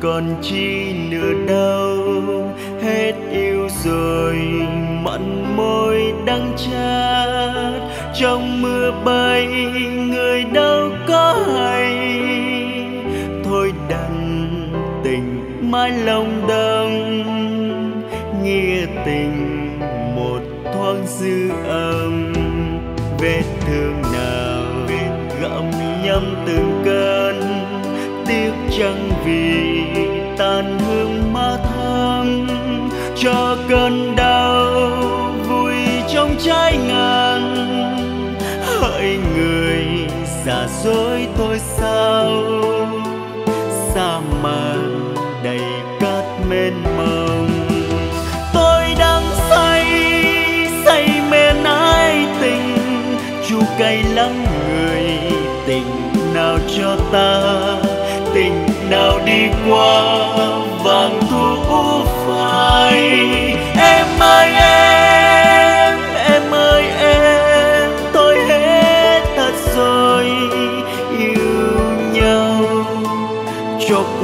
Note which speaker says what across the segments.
Speaker 1: còn chi nữa đâu. Hết yêu rồi, mặn môi đắng chát. Trong mưa bay, người đâu có hay. Thôi đành tình mãi lòng đông nghĩa tình một thoáng dư âm. Vết thương nào gặm nhấm từng cơn. Tiếc chẳng vì hỡi người, giả dối tôi sao? Sa mạc đầy cát mênh mông. Tôi đang say say mê nái tình. Chu cay lắm người, tình nào cho ta? Tình nào đi qua, vàng thu phai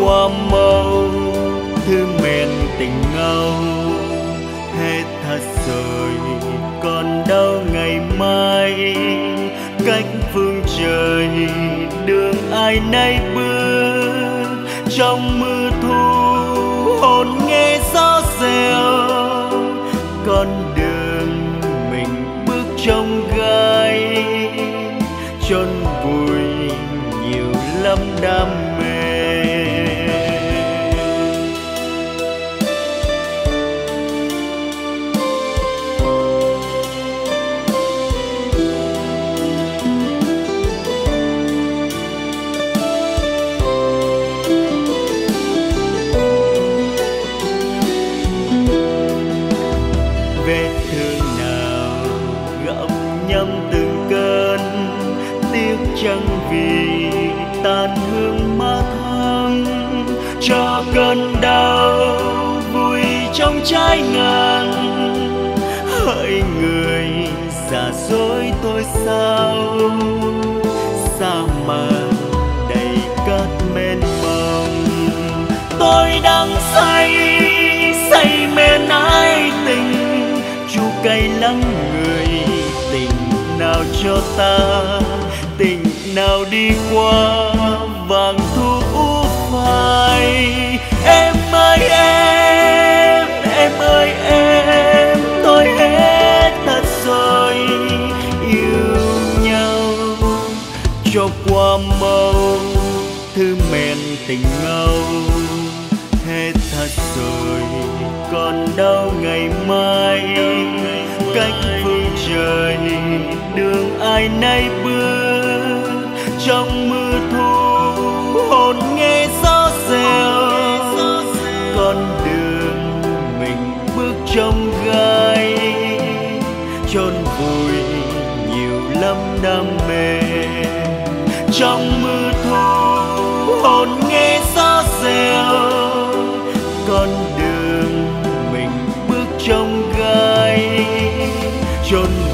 Speaker 1: qua mâu thư mền tình ngâu hết thật rồi còn đâu ngày mai. Cách phương trời đường ai nay bước. Trong mưa thu hồn nghe gió rèo, con đường mình bước trong gai. Chôn vùi nhiều lắm đam chẳng vì tàn hương mà thắm cho cơn đau vui trong trái ngàn. Hỡi người, giả dối tôi sao? Sao mà đầy cát mênh mông? Tôi đang say say mê ái tình. Chu cay lắm người, tình nào cho ta? Nào đi qua vàng thu phai. Em ơi, em em ơi, em, tôi hết thật rồi. Yêu nhau cho qua màu thư mèn tình ngâu hết thật rồi. Còn đâu ngày mai, cách phương trời, đường ai nay bước trong mưa thu, hồn nghe gió rèo. con đường mình bước trong gai, chôn vùi nhiều lắm đam mê trong mưa thu, hồn nghe gió rèo. con đường mình bước trong gai, chôn